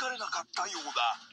疲れなかったようだ。